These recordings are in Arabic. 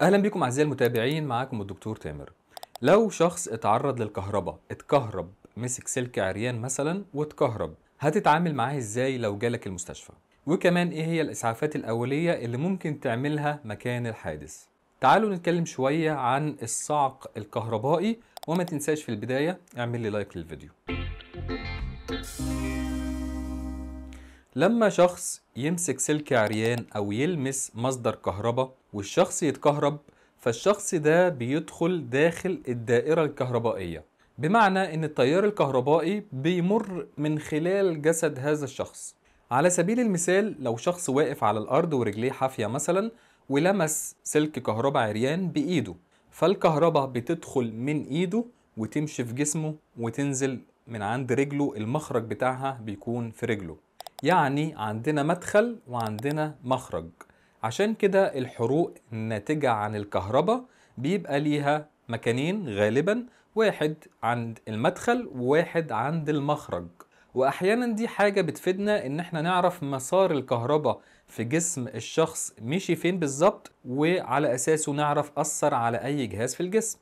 أهلا بكم أعزائي المتابعين معاكم الدكتور تامر. لو شخص اتعرض للكهرباء اتكهرب مسك سلك عريان مثلا واتكهرب هتتعامل معاه إزاي لو جالك المستشفى؟ وكمان إيه هي الإسعافات الأولية اللي ممكن تعملها مكان الحادث؟ تعالوا نتكلم شوية عن الصعق الكهربائي وما تنساش في البداية اعمل لي لايك للفيديو. لما شخص يمسك سلك عريان أو يلمس مصدر كهرباء والشخص يتكهرب فالشخص ده بيدخل داخل الدائرة الكهربائية. بمعنى إن التيار الكهربائي بيمر من خلال جسد هذا الشخص. على سبيل المثال لو شخص واقف على الأرض ورجليه حافية مثلا ولمس سلك كهرباء عريان بإيده فالكهرباء بتدخل من إيده وتمشي في جسمه وتنزل من عند رجله المخرج بتاعها بيكون في رجله. يعني عندنا مدخل وعندنا مخرج. عشان كده الحروق الناتجة عن الكهرباء بيبقى ليها مكانين غالبا واحد عند المدخل وواحد عند المخرج. واحيانا دي حاجة بتفيدنا إن إحنا نعرف مسار الكهرباء في جسم الشخص مشي فين بالظبط وعلى أساسه نعرف أثر على أي جهاز في الجسم.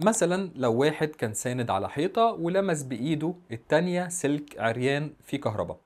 مثلا لو واحد كان ساند على حيطة ولمس بإيده التانية سلك عريان فيه كهرباء.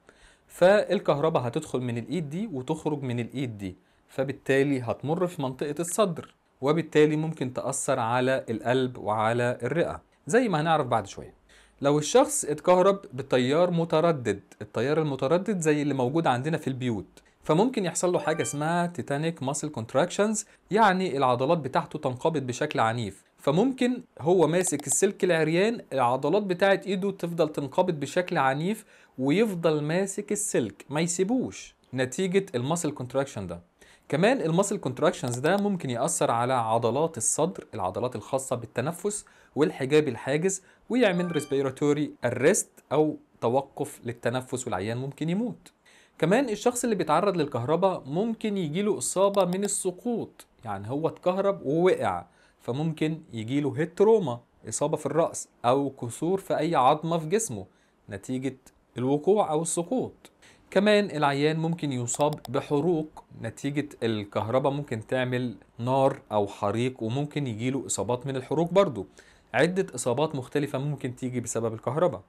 فالكهرباء هتدخل من الإيد دي وتخرج من الإيد دي فبالتالي هتمر في منطقة الصدر وبالتالي ممكن تأثر على القلب وعلى الرئة زي ما هنعرف بعد شوية. لو الشخص اتكهرب بتيار متردد التيار المتردد زي اللي موجود عندنا في البيوت فممكن يحصل له حاجة اسمها tetanic muscle contractions يعني العضلات بتاعته تنقبض بشكل عنيف فممكن هو ماسك السلك العريان العضلات بتاعت إيده تفضل تنقبض بشكل عنيف ويفضل ماسك السلك ما يسيبوش نتيجة ال muscle contraction ده. كمان ال muscle contractions ده ممكن يأثر على عضلات الصدر العضلات الخاصة بالتنفس والحجاب الحاجز ويعمل respiratory arrest أو توقف للتنفس والعيان ممكن يموت. كمان الشخص اللي بيتعرض للكهرباء ممكن يجيله إصابة من السقوط يعني هو اتكهرب ووقع فممكن يجيله head trauma إصابة في الرأس أو كسور في أي عظمة في جسمه نتيجة الوقوع أو السقوط. كمان العيان ممكن يصاب بحروق نتيجة الكهرباء ممكن تعمل نار أو حريق وممكن يجيله إصابات من الحروق برضو. عدة إصابات مختلفة ممكن تيجي بسبب الكهرباء.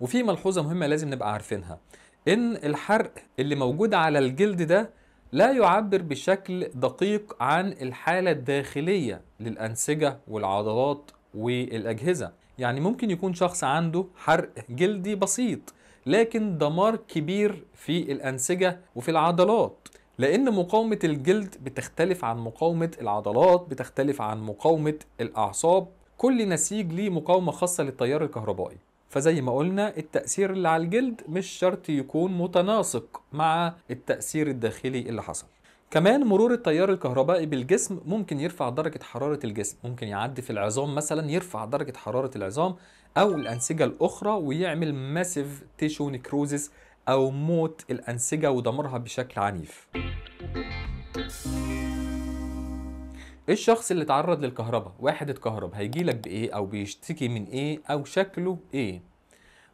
وفي ملحوظة مهمة لازم نبقى عارفينها. إن الحرق اللي موجود على الجلد ده لا يعبر بشكل دقيق عن الحالة الداخلية للأنسجة والعضلات والأجهزة. يعني ممكن يكون شخص عنده حرق جلدي بسيط. لكن دمار كبير في الأنسجة وفي العضلات. لأن مقاومة الجلد بتختلف عن مقاومة العضلات بتختلف عن مقاومة الأعصاب. كل نسيج ليه مقاومة خاصة للتيار الكهربائي. فزي ما قلنا التأثير اللي على الجلد مش شرط يكون متناسق مع التأثير الداخلي اللي حصل. كمان مرور التيار الكهربائي بالجسم ممكن يرفع درجة حرارة الجسم. ممكن يعدي في العظام مثلا يرفع درجة حرارة العظام أو الأنسجة الأخرى ويعمل massive tissue necrosis أو موت الأنسجة ودمرها بشكل عنيف. الشخص اللي تعرض للكهرباء؟ واحد اتكهرب هيجيلك بإيه؟ أو بيشتكي من إيه؟ أو شكله إيه؟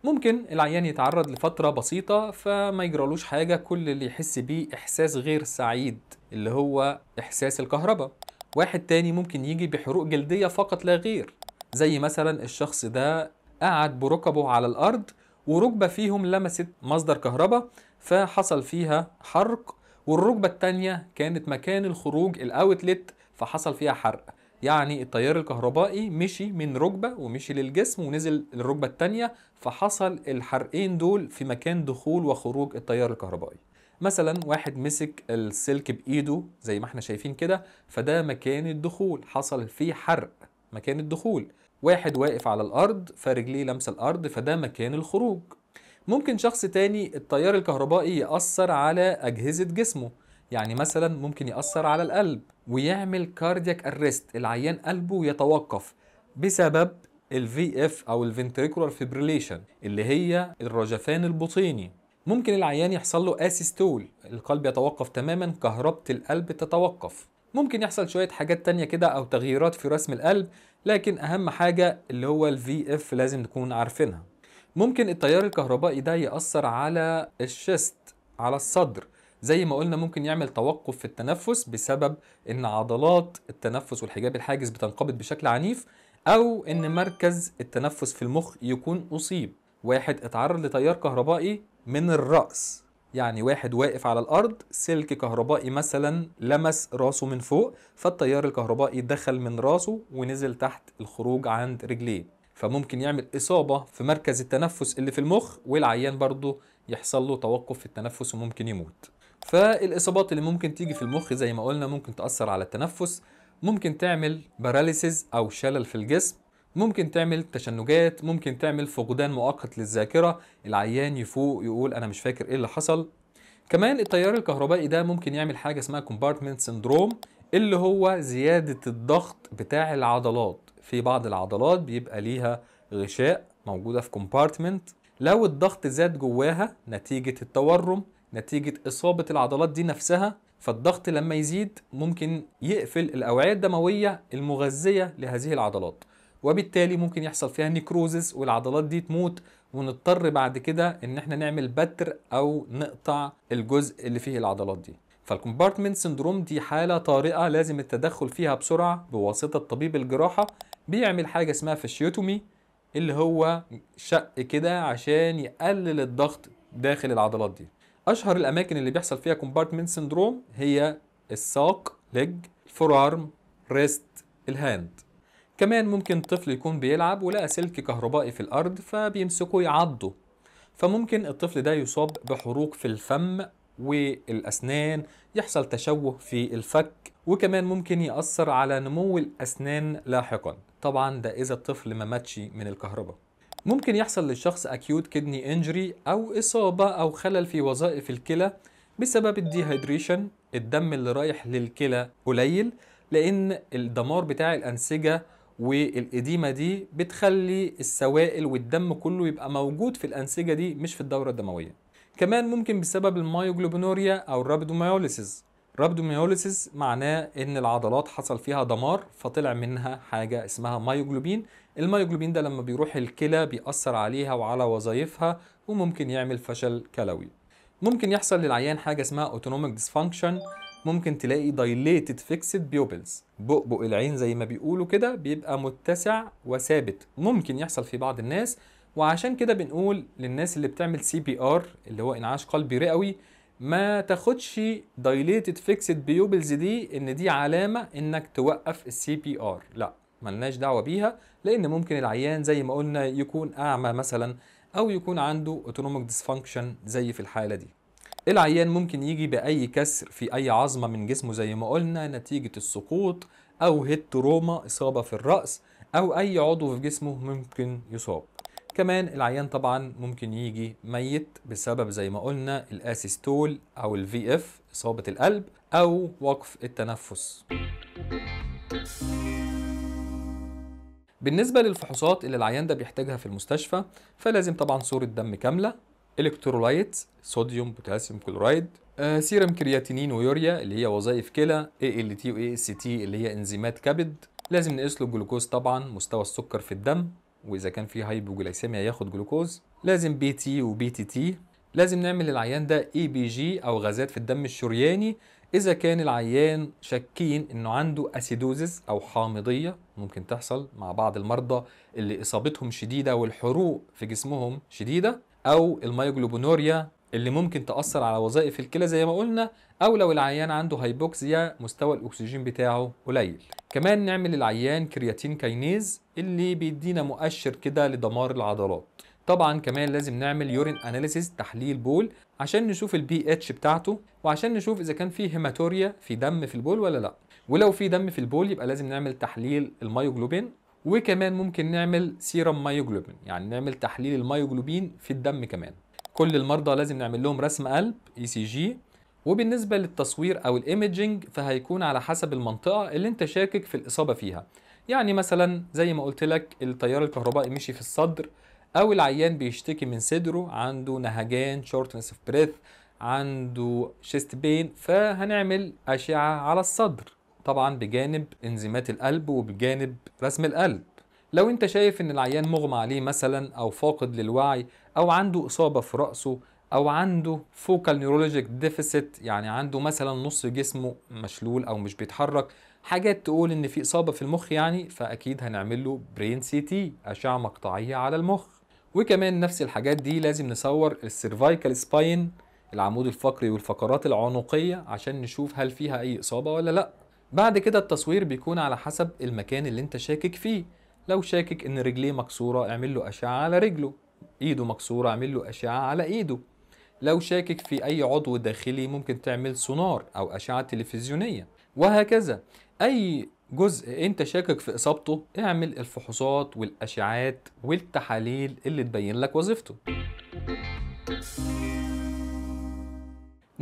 ممكن العيان يتعرض لفترة بسيطة فما يجرالوش حاجة كل اللي يحس بيه إحساس غير سعيد اللي هو إحساس الكهرباء. واحد تاني ممكن يجي بحروق جلدية فقط لا غير. زي مثلا الشخص ده قعد بركبه على الأرض وركبة فيهم لمست مصدر كهرباء فحصل فيها حرق والركبة التانية كانت مكان الخروج الأوتلت فحصل فيها حرق. يعني التيار الكهربائي مشي من ركبة ومشي للجسم ونزل للركبة التانية فحصل الحرقين دول في مكان دخول وخروج التيار الكهربائي. مثلا واحد مسك السلك بإيده زي ما إحنا شايفين كده فده مكان الدخول حصل فيه حرق مكان الدخول. واحد واقف على الأرض فرجليه لمسة الأرض فده مكان الخروج. ممكن شخص تاني التيار الكهربائي يأثر على أجهزة جسمه. يعني مثلا ممكن يأثر على القلب ويعمل cardiac arrest العيان قلبه يتوقف بسبب ال VF أو ال ventricular fibrillation اللي هي الرجفان البطيني. ممكن العيان يحصل له اسيستول القلب يتوقف تماما كهربة القلب تتوقف. ممكن يحصل شوية حاجات تانية كده أو تغييرات في رسم القلب لكن أهم حاجة اللي هو ال VF لازم نكون عارفينها. ممكن التيار الكهربائي ده يأثر على الشست على الصدر. زي ما قلنا ممكن يعمل توقف في التنفس بسبب إن عضلات التنفس والحجاب الحاجز بتنقبض بشكل عنيف أو إن مركز التنفس في المخ يكون أصيب. واحد اتعرض لتيار كهربائي من الرأس. يعني واحد واقف على الأرض سلك كهربائي مثلا لمس راسه من فوق فالتيار الكهربائي دخل من راسه ونزل تحت الخروج عند رجليه. فممكن يعمل إصابة في مركز التنفس اللي في المخ والعيان برضه يحصل له توقف في التنفس وممكن يموت. فالإصابات اللي ممكن تيجي في المخ زي ما قلنا ممكن تأثر على التنفس ممكن تعمل باراليسيز أو شلل في الجسم ممكن تعمل تشنجات ممكن تعمل فقدان مؤقت للذاكرة العيان يفوق يقول أنا مش فاكر إيه اللي حصل. كمان التيار الكهربائي ده ممكن يعمل حاجة اسمها compartment سندروم اللي هو زيادة الضغط بتاع العضلات. في بعض العضلات بيبقى ليها غشاء موجودة في compartment. لو الضغط زاد جواها نتيجة التورم نتيجة إصابة العضلات دي نفسها فالضغط لما يزيد ممكن يقفل الأوعية الدموية المغذية لهذه العضلات. وبالتالي ممكن يحصل فيها necrosis والعضلات دي تموت ونضطر بعد كده إن إحنا نعمل بتر أو نقطع الجزء اللي فيه العضلات دي. فال compartment syndrome دي حالة طارئة لازم التدخل فيها بسرعة بواسطة طبيب الجراحة بيعمل حاجة اسمها fasciotomy اللي هو شق كده عشان يقلل الضغط داخل العضلات دي. أشهر الأماكن اللي بيحصل فيها compartment syndrome هي الساق leg ال forearm wrist ال hand كمان ممكن طفل يكون بيلعب ولقى سلك كهربائي في الأرض فبيمسكه يعضه. فممكن الطفل ده يصاب بحروق في الفم والأسنان يحصل تشوه في الفك وكمان ممكن يأثر على نمو الأسنان لاحقا. طبعا ده إذا الطفل ما ماتش من الكهرباء. ممكن يحصل للشخص acute kidney injury أو إصابة أو خلل في وظائف الكلى بسبب ال dehydration الدم اللي رايح للكلى قليل لأن الدمار بتاع الأنسجة وال edema دي بتخلي السوائل والدم كله يبقى موجود في الأنسجة دي مش في الدورة الدموية. كمان ممكن بسبب ال myoglobinuria أو ال rhabdomyolysis rhabdomyolysis معناه إن العضلات حصل فيها دمار فطلع منها حاجة اسمها myoglobin. ال myoglobin ده لما بيروح الكلى بيأثر عليها وعلى وظائفها وممكن يعمل فشل كلوي. ممكن يحصل للعيان حاجة اسمها autonomic dysfunction ممكن تلاقي dilated fixed pupils بؤبؤ العين زي ما بيقولوا كده بيبقى متسع وثابت. ممكن يحصل في بعض الناس وعشان كده بنقول للناس اللي بتعمل CPR اللي هو انعاش قلبي رئوي ما تاخدش dilated fixed pupils دي إن دي علامة إنك توقف ال CPR لا ملناش دعوة بيها لأن ممكن العيان زي ما قلنا يكون أعمى مثلا أو يكون عنده autonomic dysfunction زي في الحالة دي. العيان ممكن يجي بأي كسر في أي عظمة من جسمه زي ما قلنا نتيجة السقوط أو head trauma إصابة في الرأس أو أي عضو في جسمه ممكن يصاب. كمان العيان طبعا ممكن يجي ميت بسبب زي ما قلنا ال asystole أو ال VF إصابة القلب أو وقف التنفس. بالنسبة للفحوصات اللي العيان ده بيحتاجها في المستشفى فلازم طبعا صورة دم كاملة electrolyte صوديوم بوتاسيوم كلورايد آه serum creatinine ويوريا اللي هي وظائف كلى ALT و AST اللي هي إنزيمات كبد. لازم نقيس له الجلوكوز طبعا مستوى السكر في الدم وإذا كان في hypoglycemia ياخد جلوكوز. لازم PT و PTT لازم نعمل للعيان ده ABG أو غازات في الدم الشرياني. إذا كان العيان شاكين إنه عنده acidosis أو حامضية ممكن تحصل مع بعض المرضى اللي إصابتهم شديدة والحروق في جسمهم شديدة. أو ال myoglobinuria اللي ممكن تأثر على وظائف الكلى زي ما قلنا أو لو العيان عنده hypoxia مستوى الأكسجين بتاعه قليل. كمان نعمل للعيان creatine kinase اللي بيدينا مؤشر كده لدمار العضلات. طبعا كمان لازم نعمل urine analysis تحليل بول عشان نشوف البي اتش بتاعته وعشان نشوف إذا كان في hematuria في دم في البول ولا لأ. ولو في دم في البول يبقى لازم نعمل تحليل ال myoglobin وكمان ممكن نعمل serum myoglobin يعني نعمل تحليل ال myoglobin في الدم كمان. كل المرضى لازم نعمل لهم رسم قلب ECG وبالنسبة للتصوير أو ال imaging فهيكون على حسب المنطقة اللي أنت شاكك في الإصابة فيها. يعني مثلا زي ما قلت لك التيار الكهربائي مشي في الصدر أو العيان بيشتكي من صدره عنده نهجان shortness of breath عنده chest pain فهنعمل أشعة على الصدر. طبعا بجانب إنزيمات القلب وبجانب رسم القلب. لو أنت شايف إن العيان مغمى عليه مثلا أو فاقد للوعي أو عنده إصابة في رأسه أو عنده focal neurologic deficit يعني عنده مثلا نص جسمه مشلول أو مش بيتحرك حاجات تقول إن في إصابة في المخ يعني فأكيد هنعمل له brain CT أشعة مقطعية على المخ. وكمان نفس الحاجات دي لازم نصور ال cervical spine العمود الفقري والفقرات العنقية عشان نشوف هل فيها أي إصابة ولا لأ. بعد كده التصوير بيكون على حسب المكان اللي انت شاكك فيه. لو شاكك ان رجليه مكسورة اعمل له أشعة على رجله. إيده مكسورة اعمل له أشعة على إيده. لو شاكك في أي عضو داخلي ممكن تعمل سونار أو أشعة تلفزيونية. وهكذا. أي جزء انت شاكك في إصابته اعمل الفحوصات والأشعات والتحاليل اللي تبين لك وظيفته.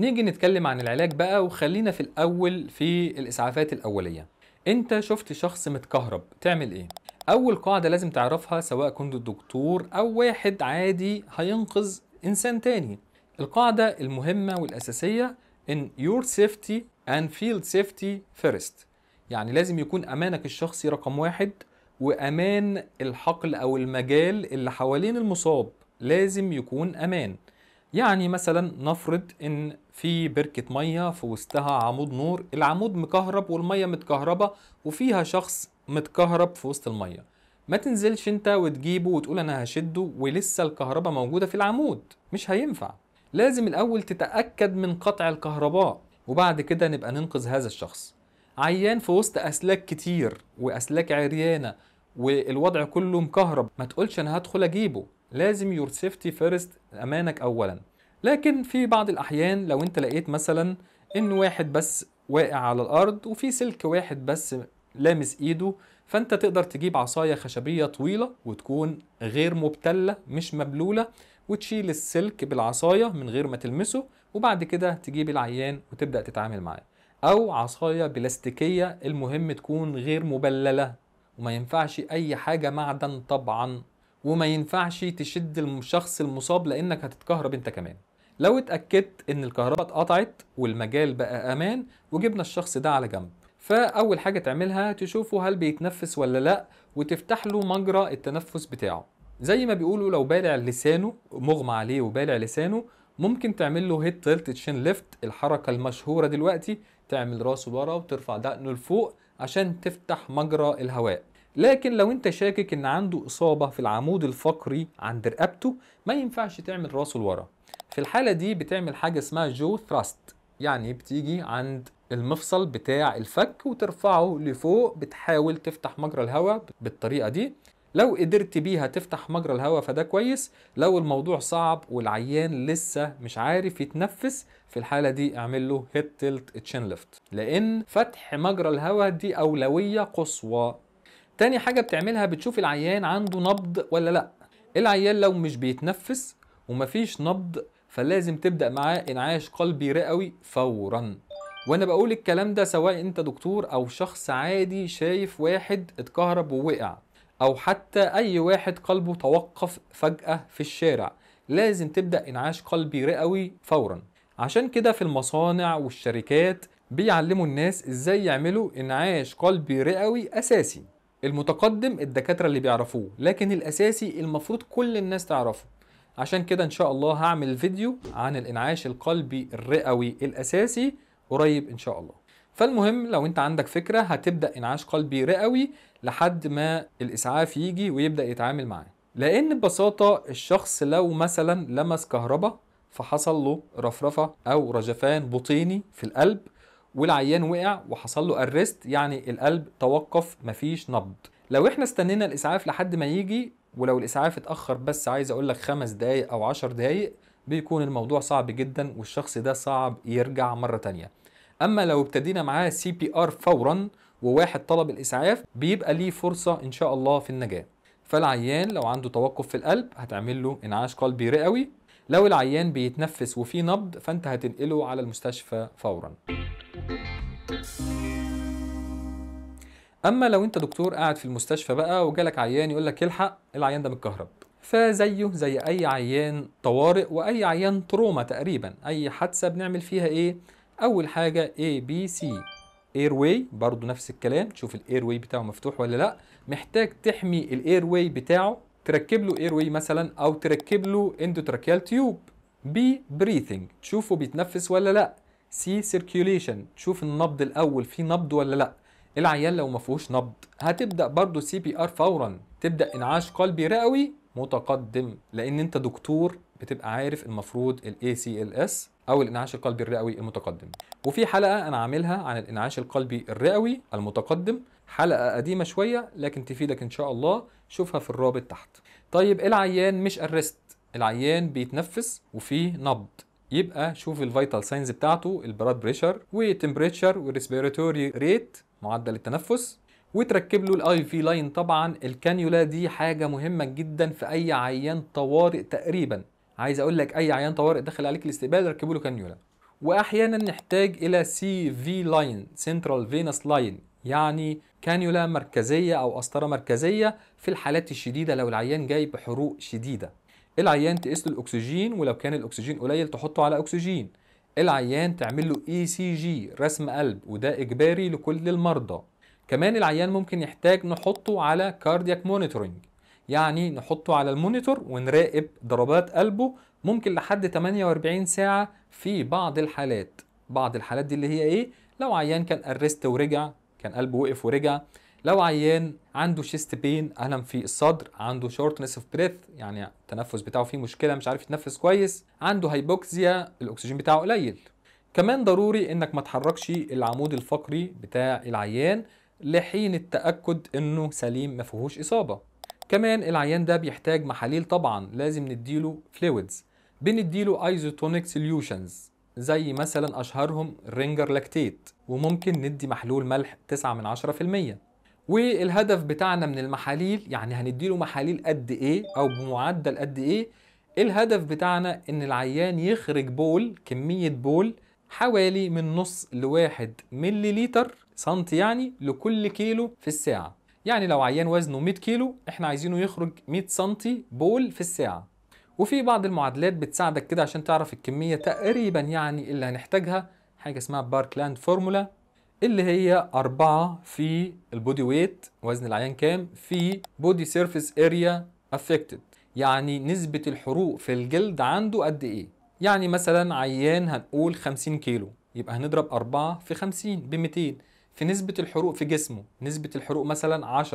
نيجي نتكلم عن العلاج بقى وخلينا في الأول في الإسعافات الأولية. أنت شفت شخص متكهرب تعمل إيه؟ أول قاعدة لازم تعرفها سواء كنت دكتور أو واحد عادي هينقذ إنسان تاني. القاعدة المهمة والأساسية إن your safety and field safety first. يعني لازم يكون أمانك الشخصي رقم واحد وأمان الحقل أو المجال اللي حوالين المصاب. لازم يكون أمان. يعني مثلا نفرض إن في بركة مية في وسطها عمود نور. العمود مكهرب والمية متكهربة وفيها شخص متكهرب في وسط المية. ما تنزلش انت وتجيبه وتقول أنا هشده ولسه الكهرباء موجودة في العمود. مش هينفع. لازم الأول تتأكد من قطع الكهرباء وبعد كده نبقى ننقذ هذا الشخص. عيان في وسط أسلاك كتير وأسلاك عريانة والوضع كله مكهرب ما تقولش أنا هدخل أجيبه. لازم your safety first أمانك اولا. لكن في بعض الأحيان لو أنت لقيت مثلا إن واحد بس واقع على الأرض وفي سلك واحد بس لامس إيده فأنت تقدر تجيب عصاية خشبية طويلة وتكون غير مبتلة مش مبلولة وتشيل السلك بالعصاية من غير ما تلمسه وبعد كده تجيب العيان وتبدأ تتعامل معاه. أو عصاية بلاستيكية المهم تكون غير مبللة وما ينفعش أي حاجة معدن طبعا وما ينفعش تشد الشخص المصاب لأنك هتتكهرب أنت كمان. لو اتأكدت إن الكهرباء اتقطعت والمجال بقى أمان وجبنا الشخص ده على جنب. فأول حاجة تعملها تشوفه هل بيتنفس ولا لأ وتفتح له مجرى التنفس بتاعه. زي ما بيقولوا لو بالع لسانه مغمى عليه وبالع لسانه ممكن تعمل له head tilt chin lift الحركة المشهورة دلوقتي تعمل راسه لورا وترفع دقنه لفوق عشان تفتح مجرى الهواء. لكن لو انت شاكك إن عنده إصابة في العمود الفقري عند رقبته ما ينفعش تعمل راسه لورا. في الحالة دي بتعمل حاجة اسمها jaw thrust يعني بتيجي عند المفصل بتاع الفك وترفعه لفوق بتحاول تفتح مجرى الهواء بالطريقة دي. لو قدرت بيها تفتح مجرى الهواء فده كويس. لو الموضوع صعب والعيان لسه مش عارف يتنفس في الحالة دي اعمل له head tilt chin lift لأن فتح مجرى الهواء دي أولوية قصوى. تاني حاجة بتعملها بتشوف العيان عنده نبض ولا لأ. العيان لو مش بيتنفس ومفيش نبض فلازم تبدأ معاه انعاش قلبي رئوي فورا. وأنا بقول الكلام ده سواء أنت دكتور أو شخص عادي شايف واحد اتكهرب ووقع أو حتى أي واحد قلبه توقف فجأة في الشارع. لازم تبدأ انعاش قلبي رئوي فورا. عشان كده في المصانع والشركات بيعلموا الناس إزاي يعملوا انعاش قلبي رئوي أساسي. المتقدم الدكاترة اللي بيعرفوه لكن الأساسي المفروض كل الناس تعرفه. عشان كده إن شاء الله هعمل فيديو عن الإنعاش القلبي الرئوي الأساسي قريب إن شاء الله. فالمهم لو أنت عندك فكرة هتبدأ إنعاش قلبي رئوي لحد ما الإسعاف يجي ويبدأ يتعامل معاه. لأن ببساطة الشخص لو مثلا لمس كهرباء فحصل له رفرفة أو رجفان بطيني في القلب والعيان وقع وحصل له arrest يعني القلب توقف مفيش نبض. لو إحنا استنينا الإسعاف لحد ما يجي ولو الإسعاف اتأخر بس عايز أقول لك خمس دقايق أو عشر دقايق بيكون الموضوع صعب جدا والشخص ده صعب يرجع مرة تانية. أما لو ابتدينا معاه CPR فورا وواحد طلب الإسعاف بيبقى ليه فرصة إن شاء الله في النجاة. فالعيان لو عنده توقف في القلب هتعمل له انعاش قلبي رئوي. لو العيان بيتنفس وفيه نبض فأنت هتنقله على المستشفى فورا. أما لو أنت دكتور قاعد في المستشفى بقى وجالك عيان يقول لك الحق العيان ده متكهرب. فزيه زي أي عيان طوارئ وأي عيان trauma تقريبا. أي حادثة بنعمل فيها إيه؟ أول حاجة A B C. airway برضه نفس الكلام. تشوف ال airway بتاعه مفتوح ولا لأ. محتاج تحمي ال airway بتاعه. تركب له airway مثلا أو تركب له endotracheal tube B breathing. تشوفه بيتنفس ولا لأ. C circulation. تشوف النبض الأول في نبض ولا لأ. العيان لو ما فيهوش نبض هتبدأ برضه CPR فورا. تبدأ انعاش قلبي رئوي متقدم لأن أنت دكتور بتبقى عارف المفروض ال ACLS أو الإنعاش القلبي الرئوي المتقدم. وفي حلقة أنا عاملها عن الإنعاش القلبي الرئوي المتقدم حلقة قديمة شوية لكن تفيدك إن شاء الله. شوفها في الرابط تحت. طيب العيان مش arrest العيان بيتنفس وفيه نبض. يبقى شوف ال vital signs بتاعته ال blood pressure وال temperature وال respiratory rate معدل التنفس وتركب له ال IV line طبعا. الكانيولا دي حاجة مهمة جدا في أي عيان طوارئ تقريبا. عايز أقول لك أي عيان طوارئ دخل عليك الاستقبال ركبوا له كانيولا واحيانا نحتاج إلى CV line central venous line يعني كانيولا مركزية أو قسطره مركزية في الحالات الشديدة لو العيان جاي بحروق شديدة. العيان تقيس له الأكسجين ولو كان الأكسجين قليل تحطه على أكسجين. العيان تعمل له ECG رسم قلب وده إجباري لكل المرضى. كمان العيان ممكن يحتاج نحطه على cardiac monitoring يعني نحطه على ال monitor ونراقب ضربات قلبه ممكن لحد 48 ساعة في بعض الحالات. بعض الحالات دي اللي هي إيه؟ لو عيان كان arrest ورجع كان قلبه وقف ورجع لو عيان عنده chest pain الم في الصدر عنده shortness of breath يعني التنفس بتاعه فيه مشكلة مش عارف يتنفس كويس عنده hypoxia الأكسجين بتاعه قليل. كمان ضروري إنك ما تحركش العمود الفقري بتاع العيان لحين التأكد إنه سليم ما فيهوش إصابة. كمان العيان ده بيحتاج محاليل طبعا لازم نديله fluids بنديله isotonic solutions زي مثلا أشهرهم ال Ringer lactate وممكن ندي محلول ملح 9 من 10% والهدف بتاعنا من المحاليل يعني هنديله محاليل قد إيه أو بمعدل قد إيه الهدف بتاعنا إن العيان يخرج بول كمية بول حوالي من نص لواحد ملي لتر سنتي يعني لكل كيلو في الساعة. يعني لو عيان وزنه 100 كيلو إحنا عايزينه يخرج 100 سنتي بول في الساعة. وفي بعض المعادلات بتساعدك كده عشان تعرف الكمية تقريبا يعني اللي هنحتاجها حاجة اسمها Parkland formula اللي هي أربعة في ال body weight وزن العيان كام؟ في body surface area affected يعني نسبة الحروق في الجلد عنده قد إيه؟ يعني مثلا عيان هنقول 50 كيلو يبقى هنضرب 4 في 50 ب 200 في نسبة الحروق في جسمه نسبة الحروق مثلا 10%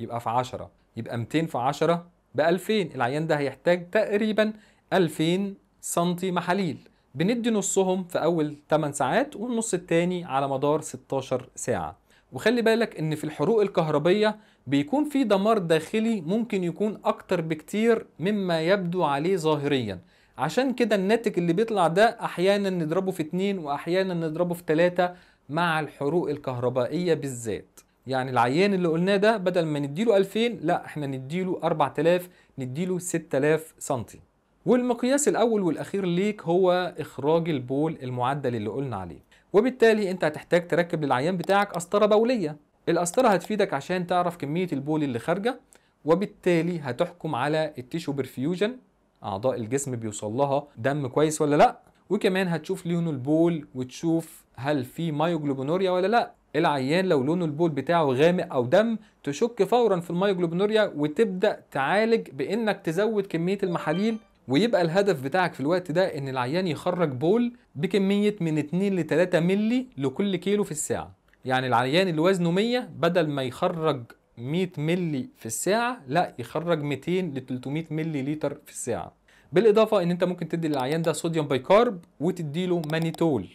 يبقى في 10 يبقى 200 في 10 ب 2000 العيان ده هيحتاج تقريبا 2000 سنتي محاليل. بندي نصهم في أول 8 ساعات والنص التاني على مدار 16 ساعة. وخلي بالك إن في الحروق الكهربية بيكون في دمار داخلي ممكن يكون أكتر بكتير مما يبدو عليه ظاهريا. عشان كده الناتج اللي بيطلع ده أحيانا نضربه في اتنين وأحيانا نضربه في تلاتة مع الحروق الكهربائية بالذات. يعني العيان اللي قلناه ده بدل ما نديله 2000 لا إحنا نديله 4000 نديله 6000 سنتي. والمقياس الأول والأخير ليك هو إخراج البول المعدل اللي قلنا عليه. وبالتالي أنت هتحتاج تركب للعيان بتاعك قسطره بولية. القسطره هتفيدك عشان تعرف كمية البول اللي خارجة وبالتالي هتحكم على ال tissue perfusion أعضاء الجسم بيوصل لها دم كويس ولا لأ؟ وكمان هتشوف لون البول وتشوف هل في مايوجلوبينوريا ولا لأ. العيان لو لون البول بتاعه غامق أو دم تشك فورا في المايوجلوبينوريا وتبدأ تعالج بإنك تزود كمية المحاليل ويبقى الهدف بتاعك في الوقت ده إن العيان يخرج بول بكمية من 2 ل 3 ملي لكل كيلو في الساعة. يعني العيان اللي وزنه 100 بدل ما يخرج 100 ملي في الساعة لا يخرج 200 ل 300 ملي لتر في الساعة. بالإضافة إن أنت ممكن تدي للعيان ده صوديوم bicarb وتديله مانيتول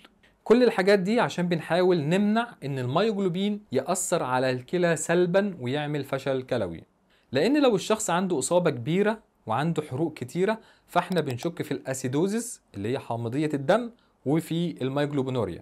كل الحاجات دي عشان بنحاول نمنع إن ال myoglobin يأثر على الكلى سلبا ويعمل فشل كلوي. لأن لو الشخص عنده إصابة كبيرة وعنده حروق كتيرة فاحنا بنشك في ال acidosis اللي هي حامضية الدم وفي ال myoglobinuria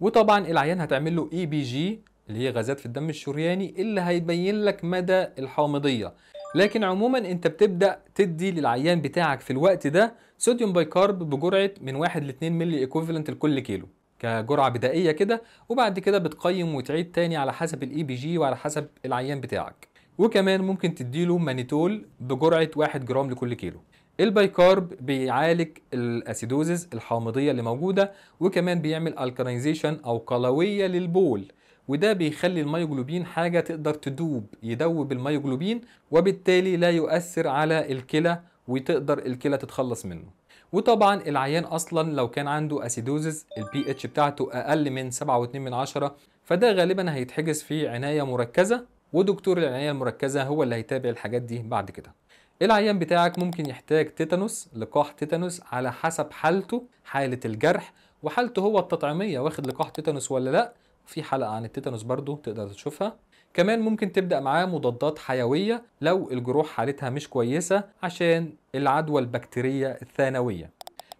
وطبعا العيان هتعمل له ABG اللي هي غازات في الدم الشرياني اللي هيبين لك مدى الحامضية. لكن عموما أنت بتبدأ تدي للعيان بتاعك في الوقت ده صوديوم bicarb بجرعة من 1 ل 2 milliequivalent لكل كيلو كجرعة بدائية كده وبعد كده بتقيم وتعيد تاني على حسب ال ABG وعلى حسب العيان بتاعك. وكمان ممكن تديله مانيتول بجرعة 1 جرام لكل كيلو. ال bicarb بيعالج ال acidosis الحامضية اللي موجودة وكمان بيعمل alkalinization أو قلوية للبول وده بيخلي ال myoglobin حاجة تقدر تدوب يدوب ال myoglobin وبالتالي لا يؤثر على الكلى وتقدر الكلى تتخلص منه. وطبعا العيان أصلا لو كان عنده acidosis ال pH بتاعته أقل من 7.2 من عشرة فده غالبا هيتحجز في عناية مركزة ودكتور العناية المركزة هو اللي هيتابع الحاجات دي بعد كده. العيان بتاعك ممكن يحتاج tetanus لقاح tetanus على حسب حالته حالة الجرح وحالته هو التطعيمية واخد لقاح tetanus ولا لأ؟ في حلقة عن ال tetanus برضو تقدر تشوفها. كمان ممكن تبدأ معاه مضادات حيوية لو الجروح حالتها مش كويسة عشان العدوى البكتيرية الثانوية.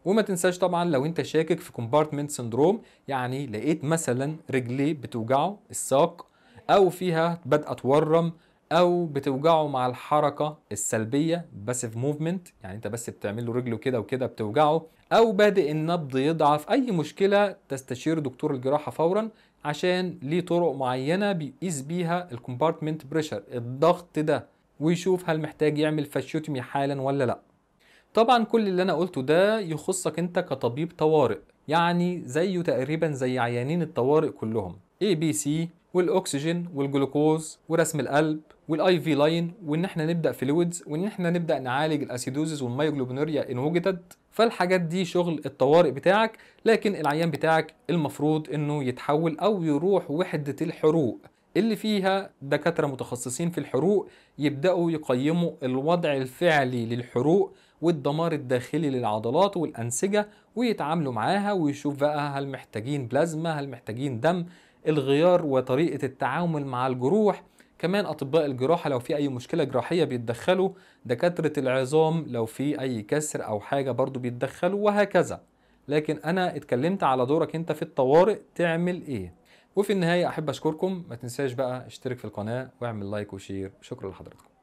وما تنساش طبعا لو أنت شاكك في compartment syndrome يعني لقيت مثلا رجليه بتوجعه الساق أو فيها بدأ تورم أو بتوجعه مع الحركة السلبية passive movement يعني أنت بس بتعمل له رجله كده وكده بتوجعه أو بادئ النبض يضعف. أي مشكلة تستشير دكتور الجراحة فورا عشان ليه طرق معينة بيقيس بيها ال compartment pressure الضغط ده ويشوف هل محتاج يعمل fasciotomy حالا ولا لأ. طبعا كل اللي أنا قلته ده يخصك أنت كطبيب طوارئ يعني زيه تقريبا زي عيانين الطوارئ كلهم ABC والأكسجين والجلوكوز ورسم القلب وال IV line وإن إحنا نبدأ fluids وإن إحنا نبدأ نعالج ال acidosis وال myoglobinuria ان وجدت فالحاجات دي شغل الطوارئ بتاعك لكن العيان بتاعك المفروض إنه يتحول أو يروح وحدة الحروق. اللي فيها دكاترة متخصصين في الحروق يبدأوا يقيموا الوضع الفعلي للحروق والدمار الداخلي للعضلات والأنسجة ويتعاملوا معاها ويشوف بقى هل محتاجين بلازما هل محتاجين دم الغيار وطريقة التعامل مع الجروح. كمان أطباء الجراحة لو في أي مشكلة جراحية بيتدخلوا. دكاترة العظام لو في أي كسر أو حاجة برضو بيتدخلوا وهكذا. لكن أنا اتكلمت على دورك أنت في الطوارئ تعمل إيه. وفي النهاية أحب أشكركم. ما تنساش بقى اشترك في القناة واعمل like و share. شكرا لحضراتكم.